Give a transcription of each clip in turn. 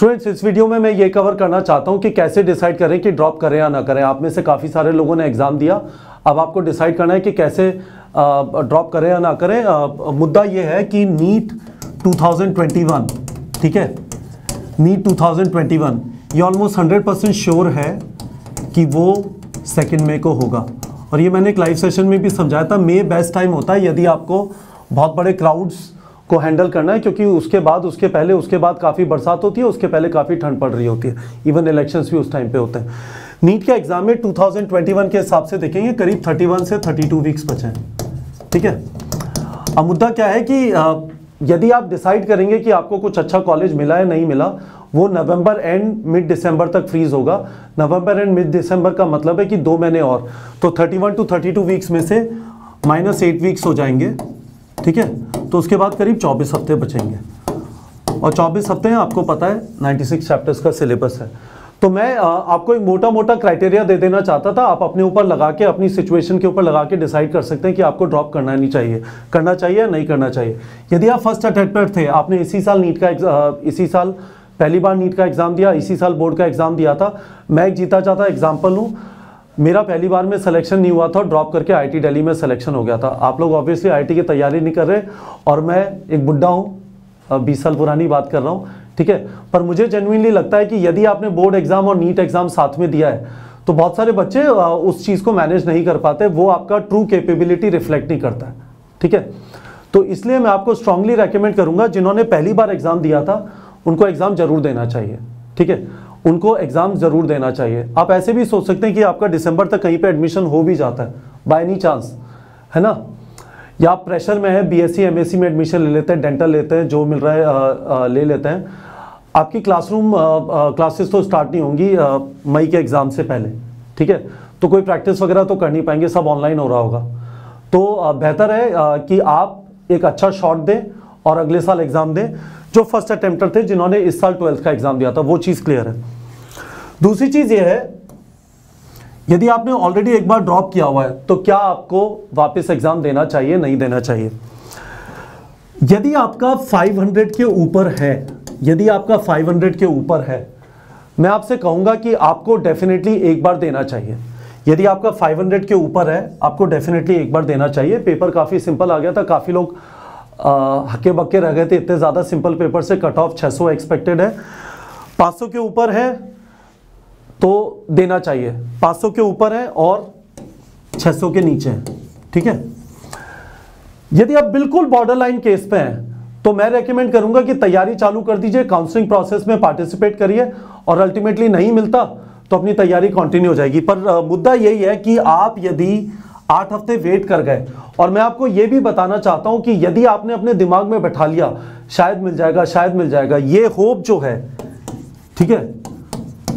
Students इस video में मैं ये कवर करना चाहता हूँ कि कैसे डिसाइड करें कि ड्रॉप करें या ना करें। आप में से काफ़ी सारे लोगों ने एग्ज़ाम दिया। अब आपको डिसाइड करना है कि कैसे ड्रॉप करें या ना करें। आ, मुद्दा ये है कि नीट 2021 ठीक है? नीट 2021 ये ऑलमोस्ट 100 परसेंट श्योर है कि वो सेकेंड मे को होगा। और ये मैंने एक लाइव सेशन में भी समझाया था मे बेस्ट टाइम होता है यदि आपको बहुत बड़े क्राउड्स को हैंडल करना है, क्योंकि उसके बाद, उसके पहले, उसके बाद काफ़ी बरसात होती है, उसके पहले काफ़ी ठंड पड़ रही होती है। इवन इलेक्शंस भी उस टाइम पे होते हैं। नीट के एग्ज़ाम में 2021 के हिसाब से देखेंगे करीब 31 से 32 वीक्स बचे हैं। ठीक है? अब मुद्दा क्या है कि यदि आप डिसाइड करेंगे कि आपको कुछ अच्छा कॉलेज मिला या नहीं मिला, वो नवंबर एंड मिड दिसंबर तक फ्रीज होगा। नवंबर एंड मिड दिसंबर का मतलब है कि दो महीने और। तो 31 टू 32 वीक्स में से माइनस एट वीक्स हो जाएँगे। ठीक है? तो उसके बाद करीब 24 हफ़्ते बचेंगे। और 24 हफ़्ते हैं, आपको पता है 96 चैप्टर्स का सिलेबस है। तो मैं आपको एक मोटा मोटा क्राइटेरिया दे देना चाहता था। आप अपने ऊपर लगा के, अपनी सिचुएशन के ऊपर लगा के डिसाइड कर सकते हैं कि आपको ड्रॉप करना नहीं चाहिए। करना चाहिए या नहीं करना चाहिए? यदि आप फ़र्स्ट अटेम्प्टर थे, आपने इसी साल नीट का इसी साल, पहली बार नीट का एग्ज़ाम दिया, इसी साल बोर्ड का एग्ज़ाम दिया था, मैं एक जीता चाहता एग्ज़ाम्पल हूँ। मेरा पहली बार में सिलेक्शन नहीं हुआ था ड्रॉप करके आईटी दिल्ली में सिलेक्शन हो गया था। आप लोग ऑब्वियसली आईटी की तैयारी नहीं कर रहे और मैं एक बुढ़ा हूँ बीस साल पुरानी बात कर रहा हूँ, ठीक है? पर मुझे जेनुइनली लगता है कि यदि आपने बोर्ड एग्ज़ाम और नीट एग्ज़ाम साथ में दिया है तो बहुत सारे बच्चे उस चीज़ को मैनेज नहीं कर पाते, वो आपका ट्रू कैपेबिलिटी रिफ्लेक्ट नहीं करता है, ठीक है? तो इसलिए मैं आपको स्ट्रांगली रेकमेंड करूँगा, जिन्होंने पहली बार एग्ज़ाम दिया था, उनको एग्ज़ाम ज़रूर देना चाहिए, ठीक है? उनको एग्ज़ाम ज़रूर देना चाहिए। आप ऐसे भी सोच सकते हैं कि आपका दिसंबर तक कहीं पे एडमिशन हो भी जाता है। बाय एनी चांस है ना? या आप प्रेशर में है बीएससी एमएससी में एडमिशन ले लेते हैं डेंटल लेते हैं जो मिल रहा है आ, आ, ले लेते हैं। आपकी क्लासरूम क्लासेस तो स्टार्ट नहीं होंगी मई के एग्ज़ाम से पहले ठीक है? तो कोई प्रैक्टिस वगैरह तो कर नहीं पाएँगे सब ऑनलाइन हो रहा होगा। तो बेहतर है कि आप एक अच्छा शॉट दें और अगले साल एग्ज़ाम दें। जो फ़र्स्ट अटेम्प्टर थे जिन्होंने इस साल ट्वेल्थ का एग्ज़ाम दिया था वो चीज़ क्लियर है। दूसरी चीज़ ये है, यदि आपने ऑलरेडी एक बार ड्रॉप किया हुआ है तो क्या आपको वापस एग्ज़ाम देना चाहिए, नहीं देना चाहिए? यदि आपका 500 के ऊपर है, यदि आपका 500 के ऊपर है, मैं आपसे कहूँगा कि आपको डेफिनेटली एक बार देना चाहिए। यदि आपका 500 के ऊपर है, आपको डेफिनेटली एक बार देना चाहिए। पेपर काफ़ी सिंपल आ गया था, काफ़ी लोग हक्के बक्के रह गए थे, इतने ज़्यादा सिंपल पेपर से कट ऑफ़ 600 एक्सपेक्टेड है। 500 के ऊपर है तो देना चाहिए। 500 के ऊपर है और 600 के नीचे है। ठीक है? यदि आप बिल्कुल बॉर्डर लाइन केस पे हैं तो मैं रेकमेंड करूँगा कि तैयारी चालू कर दीजिए काउंसलिंग प्रोसेस में पार्टिसिपेट करिए और अल्टीमेटली नहीं मिलता तो अपनी तैयारी कंटिन्यू हो जाएगी। पर मुद्दा यही है कि आप यदि आठ हफ़्ते वेट कर गए, और मैं आपको यह भी बताना चाहता हूँ कि यदि आपने अपने दिमाग में बैठा लिया, शायद मिल जाएगा, शायद मिल जाएगा। ये होप जो है, ठीक है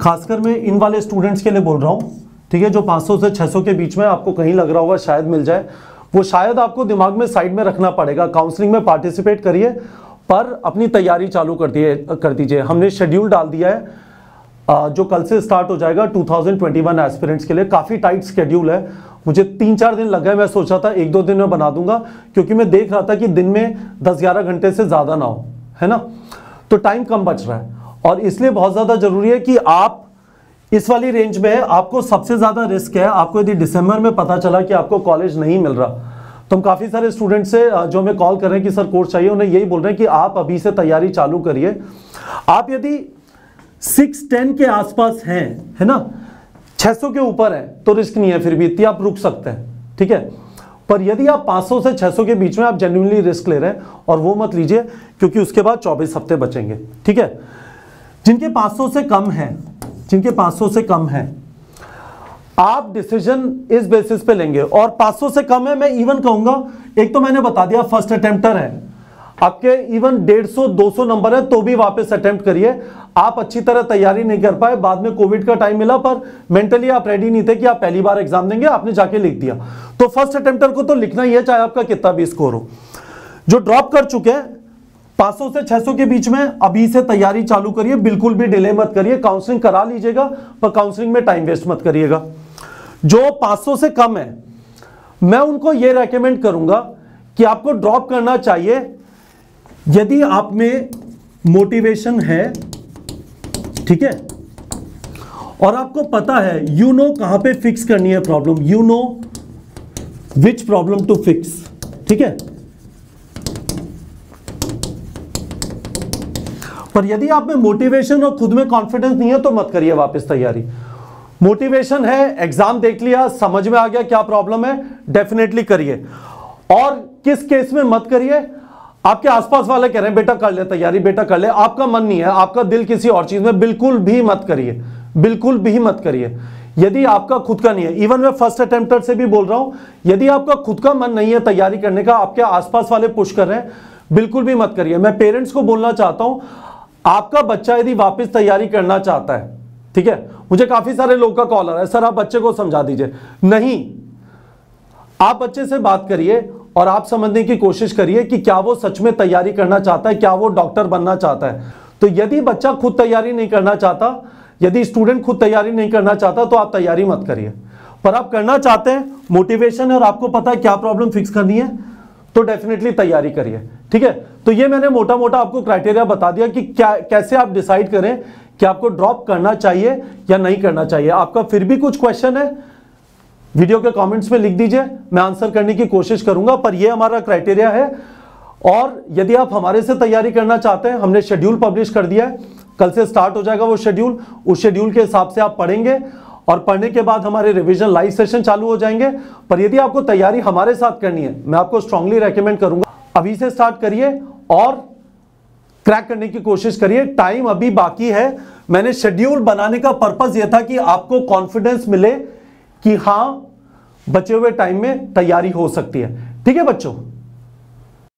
खासकर मैं इन वाले स्टूडेंट्स के लिए बोल रहा हूँ, ठीक है, जो 500 से 600 के बीच में आपको कहीं लग रहा होगा शायद मिल जाए, वो शायद आपको दिमाग में साइड में रखना पड़ेगा काउंसलिंग में पार्टिसिपेट करिए, पर अपनी तैयारी चालू कर दिए, कर दीजिए। हमने शेड्यूल डाल दिया है जो कल से स्टार्ट हो जाएगा 2021 एस्पिरेंट्स के लिए। काफ़ी टाइट शेड्यूल है। मुझे तीन चार दिन लग गए, मैं सोचा था एक दो दिन में बना दूँगा, क्योंकि मैं देख रहा था कि दिन में 10-11 घंटे से ज़्यादा ना हो, है ना? तो टाइम कम बच रहा है। और इसलिए बहुत ज़्यादा ज़रूरी है कि आप इस वाली रेंज में आपको सबसे ज़्यादा रिस्क है। आपको यदि दिसंबर में पता चला कि आपको कॉलेज नहीं मिल रहा तो हम काफ़ी सारे स्टूडेंट से जो हमें कॉल कर रहे हैं कि, सर कोर्स चाहिए? उन्हें यही बोल रहे हैं कि, आप अभी से तैयारी चालू करिए। आप यदि सिक्स टेन के आसपास हैं, है ना? 600 के ऊपर है तो रिस्क नहीं है फिर भी, इतनी आप रुक सकते हैं, ठीक है? पर यदि आप 500 से 600 के बीच में आप जेन्यूनली रिस्क ले रहे हैं, और वो मत लीजिए, क्योंकि उसके बाद 24 हफ़्ते बचेंगे, ठीक है? जिनके 500 से कम है, जिनके 500 से कम है, आप डिसीज़न इस बेसिस पे लेंगे। और 500 से कम है, मैं इवन कहूँगा, एक तो मैंने बता दिया फ़र्स्ट अटेम्प्टर है। आपके इवन 150 200 नंबर है तो भी वापस अटेम्प्ट करिए। आप अच्छी तरह तैयारी नहीं कर पाए, बाद में कोविड का टाइम मिला, पर मेंटली आप रेडी नहीं थे कि आप पहली बार एग्ज़ाम देंगे, आपने जाके लिख दिया। तो फ़र्स्ट अटेम्प्टर को तो लिखना ही है, चाहे आपका कितना भी स्कोर हो। जो ड्रॉप कर चुके हैं 500 से 600 के बीच में अभी से तैयारी चालू करिए, बिल्कुल भी डिले मत करिए काउंसलिंग करा लीजिएगा, पर काउंसलिंग में टाइम वेस्ट मत करिएगा। जो 500 से कम है, मैं उनको यह रेकमेंड करूँगा कि आपको ड्रॉप करना चाहिए। यदि आप में मोटिवेशन है, ठीक है, और आपको पता है यू नो कहाँ पे फिक्स करनी है problem you know which problem to fix ठीक है? पर यदि आप में मोटिवेशन और खुद में कॉन्फिडेंस नहीं है तो मत करिए वापस तैयारी। मोटिवेशन है एग्ज़ाम देख लिया, समझ में आ गया क्या प्रॉब्लम है डेफिनेटली करिए। और किस केस में मत करिए, आपके आसपास वाले कह रहे हैं, बेटा, कर ले तैयारी, बेटा, कर ले। आपका मन नहीं है, आपका दिल किसी और चीज़ में, बिल्कुल भी मत करिए, बिल्कुल भी मत करिए। यदि आपका खुद का नहीं है इवन मैं फ़र्स्ट अटेम्प्टर से भी बोल रहा हूँ, यदि आपका खुद का मन नहीं है तैयारी करने का, आपके आसपास वाले पुश कर रहे हैं, बिल्कुल भी मत करिए। मैं पेरेंट्स को बोलना चाहता हूँ आपका बच्चा यदि वापस तैयारी करना चाहता है, ठीक है? मुझे काफ़ी सारे लोग का कॉल आ रहा है। सर, आप बच्चे को समझा दीजिए। नहीं, आप बच्चे से बात करिए और आप समझने की कोशिश करिए कि क्या वो सच में तैयारी करना चाहता है, क्या वो डॉक्टर बनना चाहता है। तो यदि बच्चा खुद तैयारी नहीं करना चाहता, यदि स्टूडेंट खुद तैयारी नहीं करना चाहता तो आप तैयारी मत करिए। पर आप करना चाहते हैं मोटिवेशन है और आपको पता है क्या प्रॉब्लम फिक्स करनी है तो डेफिनेटली तैयारी करिए। ठीक है? तो ये मैंने मोटा मोटा आपको क्राइटेरिया बता दिया कि क्या, कैसे आप डिसाइड करें कि आपको ड्रॉप करना चाहिए या नहीं करना चाहिए। आपका फिर भी कुछ क्वेश्चन है? वीडियो के कमेंट्स में लिख दीजिए। मैं आंसर करने की कोशिश करूँगा, पर यह हमारा क्राइटेरिया है। और यदि आप हमारे से तैयारी करना चाहते हैं, हमने शेड्यूल पब्लिश कर दिया है। कल से स्टार्ट हो जाएगा वो शेड्यूल उस शेड्यूल के हिसाब से आप पढ़ेंगे। और पढ़ने के बाद हमारे रिवीजन लाइव सेशन चालू हो जाएँगे। पर यदि आपको तैयारी हमारे साथ करनी है, मैं आपको स्ट्रांगली रेकमेंड करूँगा। अभी से स्टार्ट करिए और क्रैक करने की कोशिश करिए। टाइम अभी बाकी है। मैंने शेड्यूल बनाने का पर्पज यह था कि आपको कॉन्फिडेंस मिले कि हाँ, बचे हुए टाइम में तैयारी हो सकती है। ठीक है बच्चों?